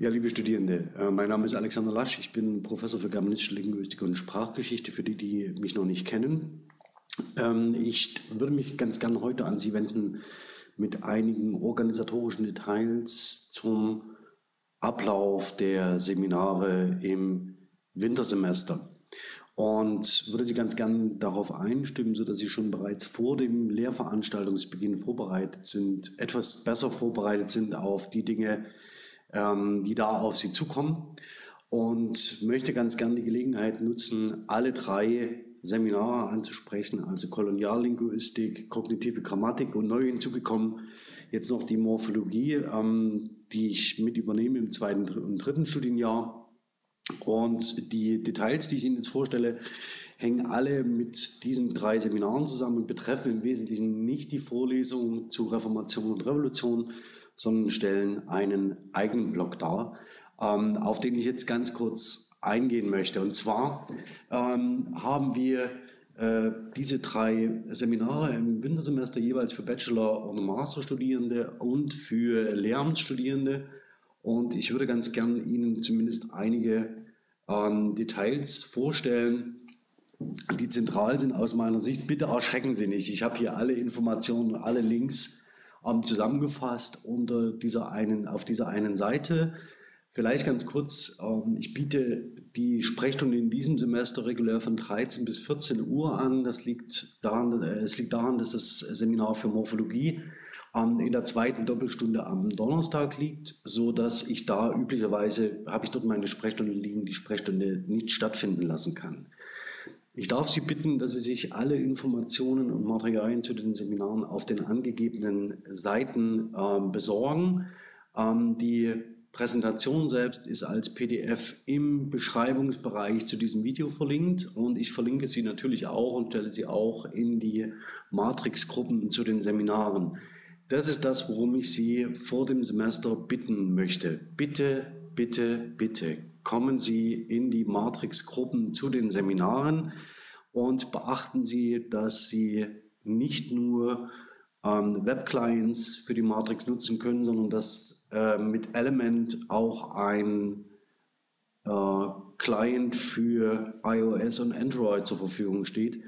Ja, liebe Studierende, äh, mein Name ist Alexander Lasch. Ich bin Professor für Germanistische Linguistik und Sprachgeschichte, für die, die mich noch nicht kennen. Ähm, ich würde mich ganz gern heute an Sie wenden mit einigen organisatorischen Details zum Ablauf der Seminare im Wintersemester. Und würde Sie ganz gern darauf einstimmen, sodass Sie schon bereits vor dem Lehrveranstaltungsbeginn vorbereitet sind, etwas besser vorbereitet sind auf die Dinge, ähm, die da auf Sie zukommen. Und möchte ganz gern die Gelegenheit nutzen, alle drei Seminare anzusprechen, also Koloniallinguistik, kognitive Grammatik und neu hinzugekommen jetzt noch die Morphologie, ähm, die ich mit übernehme im zweiten und dritten Studienjahr. Und die Details, die ich Ihnen jetzt vorstelle, hängen alle mit diesen drei Seminaren zusammen und betreffen im Wesentlichen nicht die Vorlesung zu Reformation und Revolution, sondern stellen einen eigenen Blog dar, ähm, auf den ich jetzt ganz kurz eingehen möchte. Und zwar ähm, haben wir äh, diese drei Seminare im Wintersemester jeweils für Bachelor- und Masterstudierende und für Lehramtsstudierende. Und ich würde ganz gern Ihnen zumindest einige ähm, Details vorstellen, die zentral sind aus meiner Sicht. Bitte erschrecken Sie nicht. Ich habe hier alle Informationen, alle Links ähm, zusammengefasst unter dieser einen, auf dieser einen Seite. Vielleicht ganz kurz, ähm, ich biete die Sprechstunde in diesem Semester regulär von 13 bis 14 Uhr an. Das liegt daran, äh, es liegt daran, dass das Seminar für Morphologie ähm, in der zweiten Doppelstunde am Donnerstag liegt, so dass ich da üblicherweise, habe ich dort meine Sprechstunde liegen, die Sprechstunde nicht stattfinden lassen kann. Ich darf Sie bitten, dass Sie sich alle Informationen und Materialien zu den Seminaren auf den angegebenen Seiten äh, besorgen. Ähm, die Präsentation selbst ist als PDF im Beschreibungsbereich zu diesem Video verlinkt und ich verlinke sie natürlich auch und stelle sie auch in die Matrix-Gruppen zu den Seminaren. Das ist das, worum ich Sie vor dem Semester bitten möchte. Bitte, bitte, bitte kommen Sie in die Matrix-Gruppen zu den Seminaren und beachten Sie, dass Sie nicht nur ähm, Web-Clients für die Matrix nutzen können, sondern dass äh, mit Element auch ein äh, Client für iOS und Android zur Verfügung steht,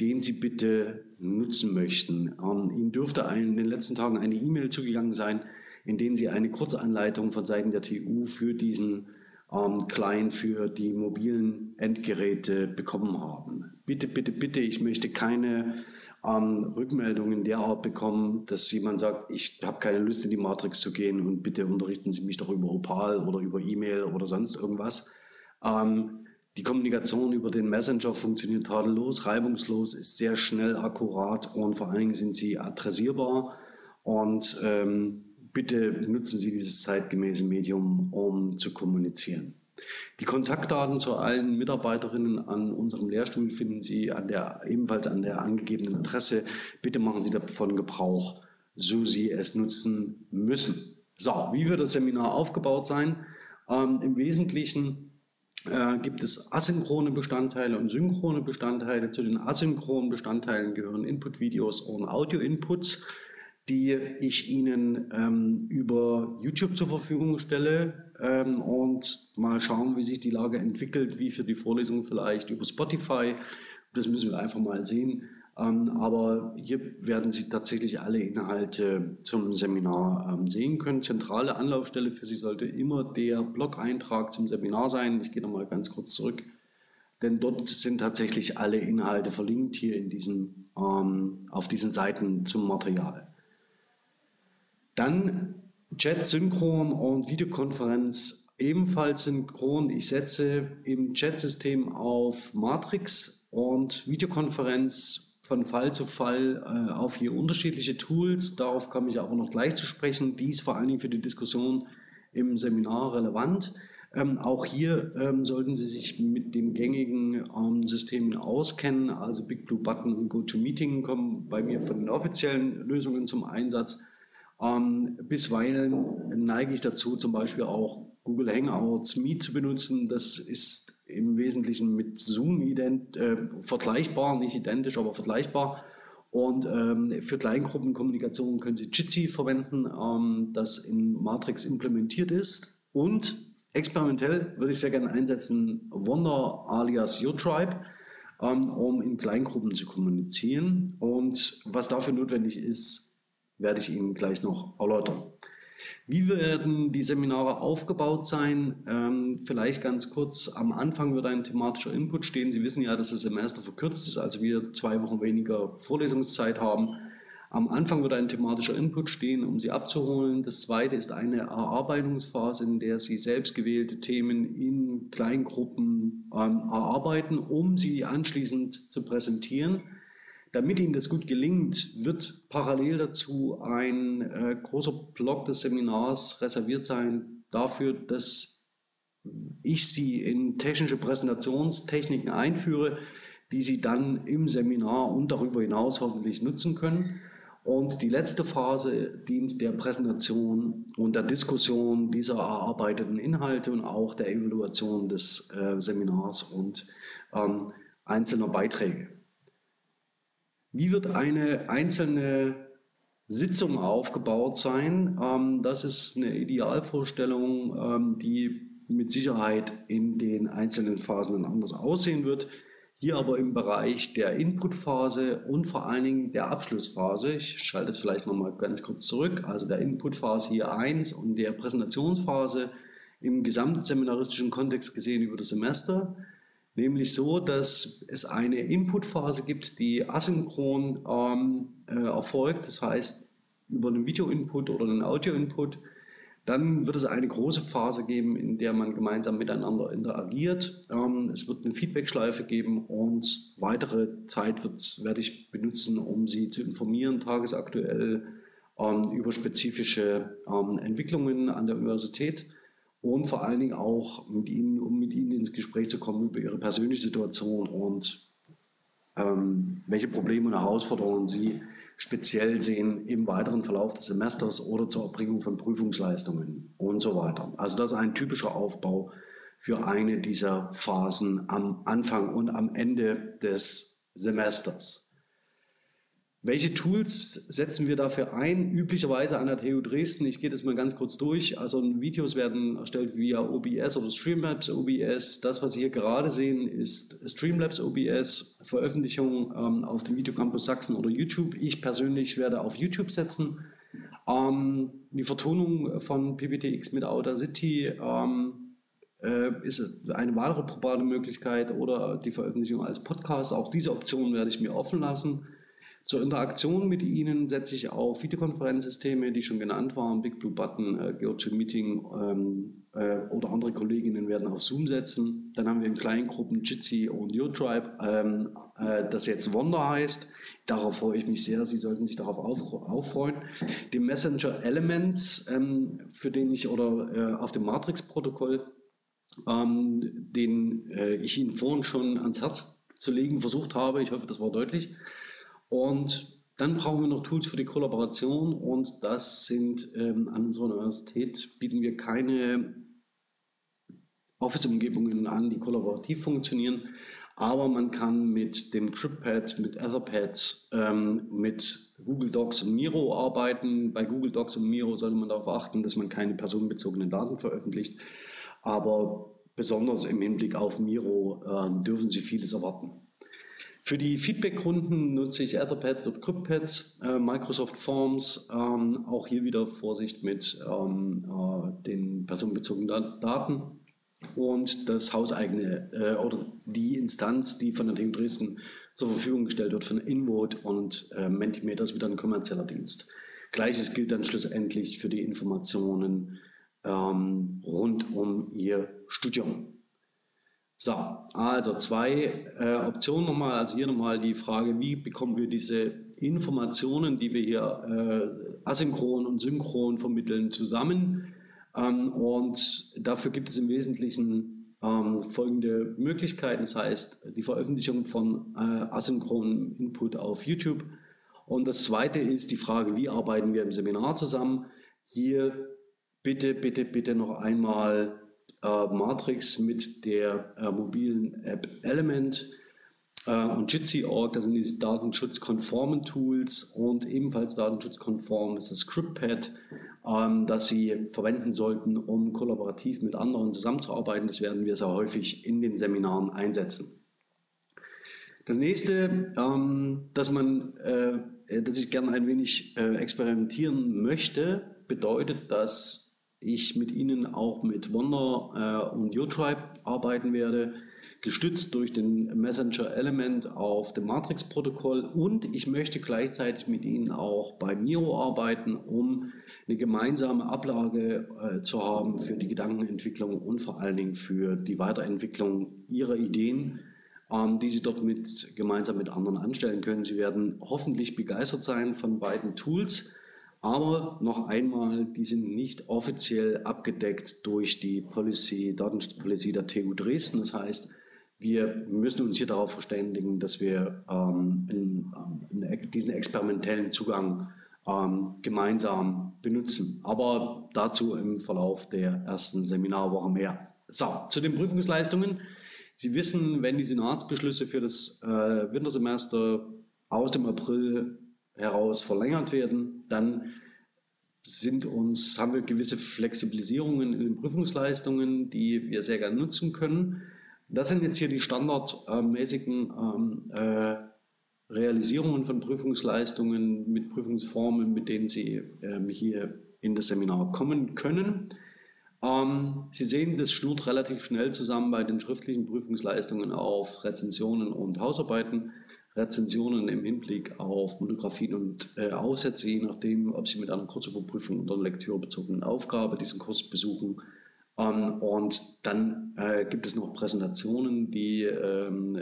den Sie bitte nutzen möchten. Ähm, Ihnen dürfte in den letzten Tagen eine E-Mail zugegangen sein, in denen Sie eine Kurzanleitung von Seiten der TU für diesen ähm, Client für die mobilen Endgeräte bekommen haben. Bitte, bitte, bitte, ich möchte keine ähm, Rückmeldungen der Art bekommen, dass jemand sagt, ich habe keine Lust in die Matrix zu gehen und bitte unterrichten Sie mich doch über Opal oder über E-Mail oder sonst irgendwas. Ähm, die Kommunikation über den Messenger funktioniert tadellos, reibungslos, ist sehr schnell, akkurat und vor allen Dingen sind sie adressierbar und ähm, bitte nutzen Sie dieses zeitgemäße Medium, um zu kommunizieren. Die Kontaktdaten zu allen Mitarbeiterinnen an unserem Lehrstuhl finden Sie an der, ebenfalls an der angegebenen Adresse. Bitte machen Sie davon Gebrauch, so Sie es nutzen müssen. So, wie wird das Seminar aufgebaut sein? Ähm, Im Wesentlichen äh, gibt es asynchrone Bestandteile und synchrone Bestandteile. Zu den asynchronen Bestandteilen gehören Input-Videos und Audio-Inputs die ich Ihnen ähm, über YouTube zur Verfügung stelle ähm, und mal schauen, wie sich die Lage entwickelt, wie für die Vorlesung vielleicht über Spotify. Das müssen wir einfach mal sehen. Ähm, aber hier werden Sie tatsächlich alle Inhalte zum Seminar ähm, sehen können. Zentrale Anlaufstelle für Sie sollte immer der Blog-Eintrag zum Seminar sein. Ich gehe nochmal ganz kurz zurück, denn dort sind tatsächlich alle Inhalte verlinkt hier in diesen, ähm, auf diesen Seiten zum Material. Dann Chat synchron und Videokonferenz ebenfalls synchron. Ich setze im Chat-System auf Matrix und Videokonferenz von Fall zu Fall äh, auf hier unterschiedliche Tools. Darauf komme ich auch noch gleich zu sprechen. Dies vor allen Dingen für die Diskussion im Seminar relevant. Ähm, auch hier ähm, sollten Sie sich mit den gängigen ähm, Systemen auskennen. Also Big Blue Button und GoToMeeting kommen bei mir von den offiziellen Lösungen zum Einsatz. Ähm, bisweilen neige ich dazu, zum Beispiel auch Google Hangouts Meet zu benutzen. Das ist im Wesentlichen mit Zoom ident äh, vergleichbar, nicht identisch, aber vergleichbar. Und ähm, für Kleingruppenkommunikation können Sie Jitsi verwenden, ähm, das in Matrix implementiert ist. Und experimentell würde ich sehr gerne einsetzen Wonder alias YourTribe, ähm, um in Kleingruppen zu kommunizieren. Und was dafür notwendig ist, werde ich Ihnen gleich noch erläutern. Wie werden die Seminare aufgebaut sein? Ähm, vielleicht ganz kurz, am Anfang wird ein thematischer Input stehen. Sie wissen ja, dass das Semester verkürzt ist, also wir zwei Wochen weniger Vorlesungszeit haben. Am Anfang wird ein thematischer Input stehen, um Sie abzuholen. Das zweite ist eine Erarbeitungsphase, in der Sie selbst gewählte Themen in Kleingruppen ähm, erarbeiten, um sie anschließend zu präsentieren. Damit Ihnen das gut gelingt, wird parallel dazu ein äh, großer Block des Seminars reserviert sein dafür, dass ich Sie in technische Präsentationstechniken einführe, die Sie dann im Seminar und darüber hinaus hoffentlich nutzen können. Und die letzte Phase dient der Präsentation und der Diskussion dieser erarbeiteten Inhalte und auch der Evaluation des äh, Seminars und ähm, einzelner Beiträge. Wie wird eine einzelne Sitzung aufgebaut sein? Ähm, das ist eine Idealvorstellung, ähm, die mit Sicherheit in den einzelnen Phasen anders aussehen wird. Hier aber im Bereich der Inputphase und vor allen Dingen der Abschlussphase. Ich schalte es vielleicht nochmal ganz kurz zurück. Also der Inputphase hier 1 und der Präsentationsphase im gesamtseminaristischen Kontext gesehen über das Semester. Nämlich so, dass es eine Inputphase gibt, die asynchron ähm, äh, erfolgt, das heißt über einen Video-Input oder einen Audio-Input. Dann wird es eine große Phase geben, in der man gemeinsam miteinander interagiert. Ähm, es wird eine Feedback-Schleife geben und weitere Zeit werde ich benutzen, um Sie zu informieren, tagesaktuell ähm, über spezifische ähm, Entwicklungen an der Universität und vor allen Dingen auch mit ihnen, um mit ihnen ins Gespräch zu kommen über ihre persönliche Situation und ähm, welche Probleme und Herausforderungen sie speziell sehen im weiteren Verlauf des Semesters oder zur Erbringung von Prüfungsleistungen und so weiter. Also das ist ein typischer Aufbau für eine dieser Phasen am Anfang und am Ende des Semesters. Welche Tools setzen wir dafür ein? Üblicherweise an der TU Dresden. Ich gehe das mal ganz kurz durch. Also Videos werden erstellt via OBS oder Streamlabs OBS. Das, was Sie hier gerade sehen, ist Streamlabs OBS. Veröffentlichung ähm, auf dem Videocampus Sachsen oder YouTube. Ich persönlich werde auf YouTube setzen. Ähm, die Vertonung von PPTX mit Audacity ähm, äh, ist eine weitere probate Möglichkeit oder die Veröffentlichung als Podcast. Auch diese Option werde ich mir offen lassen. Zur Interaktion mit Ihnen setze ich auf Videokonferenzsysteme, die schon genannt waren, Big Blue Button, äh, GeoGeoMeeting ähm, äh, oder andere Kolleginnen werden auf Zoom setzen. Dann haben wir in kleinen Gruppen Jitsi und YourTribe, ähm, äh, das jetzt Wonder heißt. Darauf freue ich mich sehr. Sie sollten sich darauf auffreuen. Die Messenger Elements, ähm, für den ich oder äh, auf dem Matrix-Protokoll, ähm, den äh, ich Ihnen vorhin schon ans Herz zu legen versucht habe. Ich hoffe, das war deutlich. Und dann brauchen wir noch Tools für die Kollaboration und das sind ähm, an unserer Universität bieten wir keine Office-Umgebungen an, die kollaborativ funktionieren, aber man kann mit dem CryptPad, mit Etherpad, ähm, mit Google Docs und Miro arbeiten. Bei Google Docs und Miro sollte man darauf achten, dass man keine personenbezogenen Daten veröffentlicht, aber besonders im Hinblick auf Miro äh, dürfen Sie vieles erwarten. Für die Feedback-Runden nutze ich Etherpad und CryptPads, äh, Microsoft Forms, ähm, auch hier wieder Vorsicht mit ähm, äh, den personenbezogenen Daten und das hauseigene äh, oder die Instanz, die von der TU Dresden zur Verfügung gestellt wird von InVote und äh, Mentimeter ist wieder ein kommerzieller Dienst. Gleiches gilt dann schlussendlich für die Informationen ähm, rund um Ihr Studium. So, also zwei äh, Optionen nochmal. Also hier nochmal die Frage, wie bekommen wir diese Informationen, die wir hier äh, asynchron und synchron vermitteln, zusammen? Ähm, und dafür gibt es im Wesentlichen ähm, folgende Möglichkeiten. Das heißt, die Veröffentlichung von äh, asynchronem Input auf YouTube. Und das zweite ist die Frage, wie arbeiten wir im Seminar zusammen? Hier bitte, bitte, bitte noch einmal Matrix mit der äh, mobilen App Element. äh, und Jitsi.org, das sind die datenschutzkonformen Tools und ebenfalls datenschutzkonform ist das ScriptPad, ähm, das Sie verwenden sollten, um kollaborativ mit anderen zusammenzuarbeiten. Das werden wir sehr häufig in den Seminaren einsetzen. Das nächste, ähm, dass man, äh, dass ich gerne ein wenig äh, experimentieren möchte, bedeutet, dass ich mit Ihnen auch mit Wonder und YouTribe arbeiten werde gestützt durch den Messenger Element auf dem Matrix-Protokoll und ich möchte gleichzeitig mit Ihnen auch bei Miro arbeiten, um eine gemeinsame Ablage äh, zu haben für die Gedankenentwicklung und vor allen Dingen für die Weiterentwicklung Ihrer Ideen, ähm, die Sie dort mit, gemeinsam mit anderen anstellen können. Sie werden hoffentlich begeistert sein von beiden Tools. Aber noch einmal, die sind nicht offiziell abgedeckt durch die Policy, Datenschutzpolicy der TU Dresden. Das heißt, wir müssen uns hier darauf verständigen, dass wir ähm, in, in, in diesen experimentellen Zugang ähm, gemeinsam benutzen. Aber dazu im Verlauf der ersten Seminarwoche mehr. So, zu den Prüfungsleistungen. Sie wissen, wenn die Senatsbeschlüsse für das äh, Wintersemester aus dem April heraus verlängert werden, dann sind uns, haben wir gewisse Flexibilisierungen in den Prüfungsleistungen, die wir sehr gerne nutzen können. Das sind jetzt hier die standardmäßigen ähm, äh, Realisierungen von Prüfungsleistungen mit Prüfungsformen, mit denen Sie ähm, hier in das Seminar kommen können. Ähm, Sie sehen, das schnurrt relativ schnell zusammen bei den schriftlichen Prüfungsleistungen auf Rezensionen und Hausarbeiten. Rezensionen im Hinblick auf Monographien und äh, Aufsätze, je nachdem, ob Sie mit einer Kurzüberprüfung oder einer lektürebezogenen Aufgabe diesen Kurs besuchen ähm, und dann äh, gibt es noch Präsentationen, die ähm,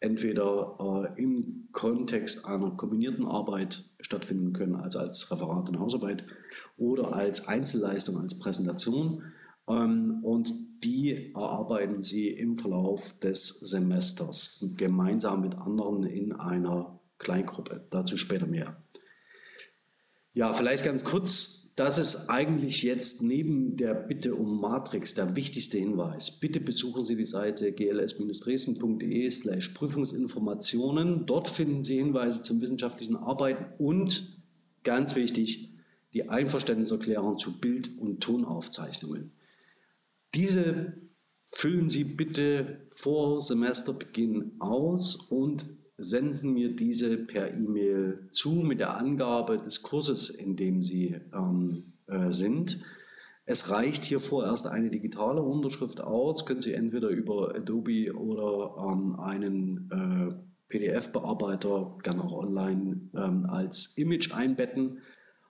entweder äh, im Kontext einer kombinierten Arbeit stattfinden können, also als Referat und Hausarbeit, oder als Einzelleistung, als Präsentation. Ähm, und die erarbeiten Sie im Verlauf des Semesters gemeinsam mit anderen in einer Kleingruppe. Dazu später mehr. Ja, vielleicht ganz kurz, das ist eigentlich jetzt neben der Bitte um Matrix der wichtigste Hinweis. Bitte besuchen Sie die Seite gls-dresden.de slash Prüfungsinformationen. Dort finden Sie Hinweise zum wissenschaftlichen Arbeiten und, ganz wichtig, die Einverständniserklärung zu Bild- und Tonaufzeichnungen. Diese füllen Sie bitte vor Semesterbeginn aus und senden mir diese per E-Mail zu mit der Angabe des Kurses, in dem Sie ähm, äh, sind. Es reicht hier vorerst eine digitale Unterschrift aus, können Sie entweder über Adobe oder ähm, einen äh, PDF-Bearbeiter, gerne auch online, ähm, als Image einbetten.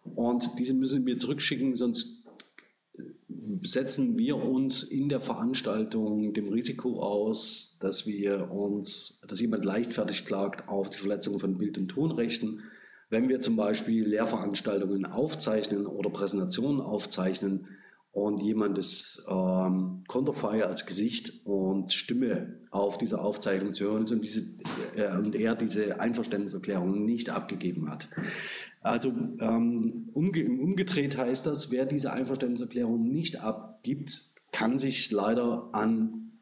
Und diese müssen Sie mir zurückschicken, sonst setzen wir uns in der Veranstaltung dem Risiko aus, dass wir uns, dass jemand leichtfertig klagt auf die Verletzung von Bild- und Tonrechten. Wenn wir zum Beispiel Lehrveranstaltungen aufzeichnen oder Präsentationen aufzeichnen und jemand ist ähm, Konterfei als Gesicht und Stimme auf dieser Aufzeichnung zu hören ist und, diese, äh, und er diese Einverständniserklärung nicht abgegeben hat, also ähm, umge umgedreht heißt das, wer diese Einverständniserklärung nicht abgibt, kann sich leider an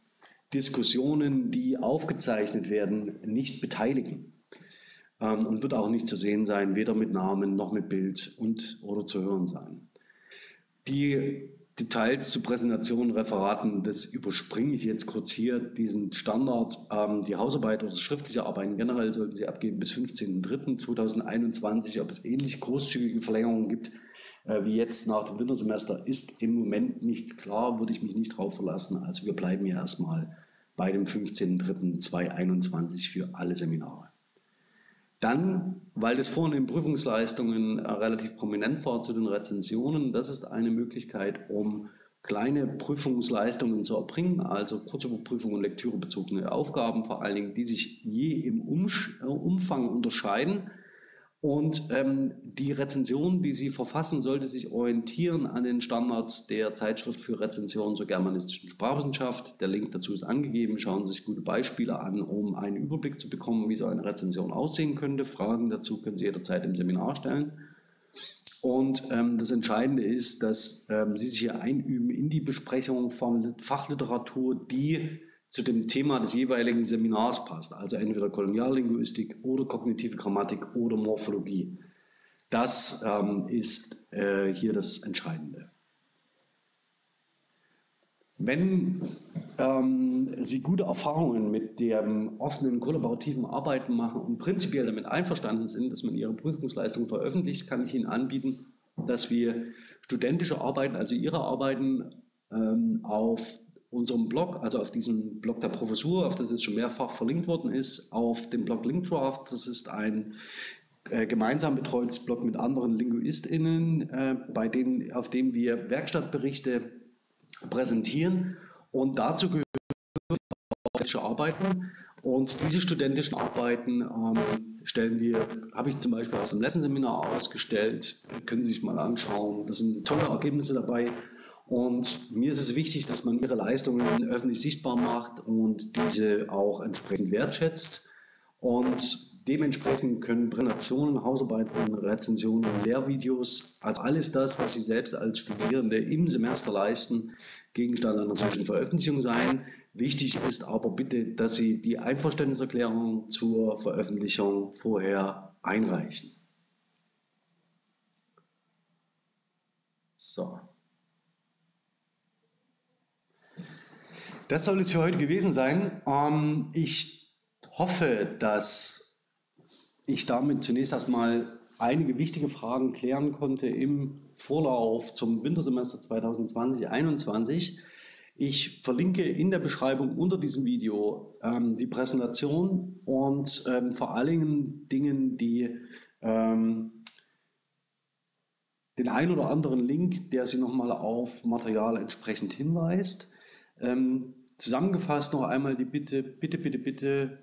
Diskussionen, die aufgezeichnet werden, nicht beteiligen ähm, und wird auch nicht zu sehen sein, weder mit Namen noch mit Bild und oder zu hören sein. Die Details zu Präsentationen, Referaten, das überspringe ich jetzt kurz hier, diesen Standard. Ähm, die Hausarbeit oder schriftliche Arbeiten generell sollten Sie abgeben bis 15.03.2021. Ob es ähnlich großzügige Verlängerungen gibt äh, wie jetzt nach dem Wintersemester, ist im Moment nicht klar, würde ich mich nicht drauf verlassen. Also wir bleiben ja erstmal bei dem 15.03.2021 für alle Seminare. Dann, weil das vorhin in Prüfungsleistungen äh, relativ prominent war zu den Rezensionen, das ist eine Möglichkeit, um kleine Prüfungsleistungen zu erbringen, also Kurzüberprüfung und lektürebezogene Aufgaben vor allen Dingen, die sich je im Umfang unterscheiden und ähm, die Rezension, die Sie verfassen, sollte sich orientieren an den Standards der Zeitschrift für Rezensionen zur germanistischen Sprachwissenschaft. Der Link dazu ist angegeben. Schauen Sie sich gute Beispiele an, um einen Überblick zu bekommen, wie so eine Rezension aussehen könnte. Fragen dazu können Sie jederzeit im Seminar stellen. Und ähm, das Entscheidende ist, dass ähm, Sie sich hier einüben in die Besprechung von Fachliteratur, die zu dem Thema des jeweiligen Seminars passt, also entweder Koloniallinguistik oder kognitive Grammatik oder Morphologie. Das ähm, ist äh, hier das Entscheidende. Wenn ähm, Sie gute Erfahrungen mit dem offenen kollaborativen Arbeiten machen und prinzipiell damit einverstanden sind, dass man Ihre Prüfungsleistung veröffentlicht, kann ich Ihnen anbieten, dass wir studentische Arbeiten, also Ihre Arbeiten ähm, auf unserem Blog, also auf diesem Blog der Professur, auf das jetzt schon mehrfach verlinkt worden ist, auf dem Blog Linkdraft. Das ist ein äh, gemeinsam betreutes Blog mit anderen LinguistInnen, äh, bei denen, auf dem wir Werkstattberichte präsentieren. Und dazu gehören studentische Arbeiten. Und diese studentischen Arbeiten ähm, stellen wir, habe ich zum Beispiel aus dem Lessenseminar ausgestellt, können Sie sich mal anschauen. Da sind tolle Ergebnisse dabei. Und mir ist es wichtig, dass man ihre Leistungen öffentlich sichtbar macht und diese auch entsprechend wertschätzt. Und Dementsprechend können Präsentationen, Hausarbeiten, Rezensionen, Lehrvideos, also alles das, was Sie selbst als Studierende im Semester leisten, Gegenstand einer solchen Veröffentlichung sein. Wichtig ist aber bitte, dass Sie die Einverständniserklärung zur Veröffentlichung vorher einreichen. So. Das soll es für heute gewesen sein. Ähm, ich hoffe, dass ich damit zunächst erstmal einige wichtige Fragen klären konnte im Vorlauf zum Wintersemester 2020-21. Ich verlinke in der Beschreibung unter diesem Video ähm, die Präsentation und ähm, vor allen Dingen die, ähm, den ein oder anderen Link, der Sie nochmal auf Material entsprechend hinweist. Ähm, zusammengefasst noch einmal die Bitte, bitte, bitte, bitte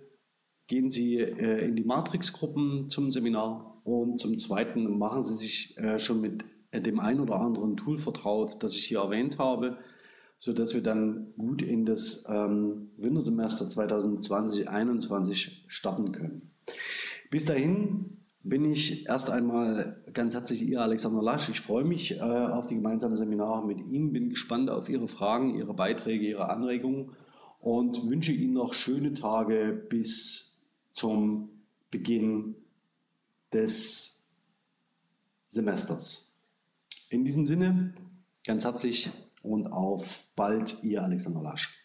gehen Sie äh, in die Matrix-Gruppen zum Seminar und zum Zweiten machen Sie sich äh, schon mit äh, dem ein oder anderen Tool vertraut, das ich hier erwähnt habe, sodass wir dann gut in das ähm, Wintersemester 2020-21 starten können. Bis dahin bin ich erst einmal ganz herzlich Ihr Alexander Lasch. Ich freue mich äh, auf die gemeinsamen Seminare mit Ihnen, bin gespannt auf Ihre Fragen, Ihre Beiträge, Ihre Anregungen und wünsche Ihnen noch schöne Tage bis zum Beginn des Semesters. In diesem Sinne, ganz herzlich und auf bald, Ihr Alexander Lasch.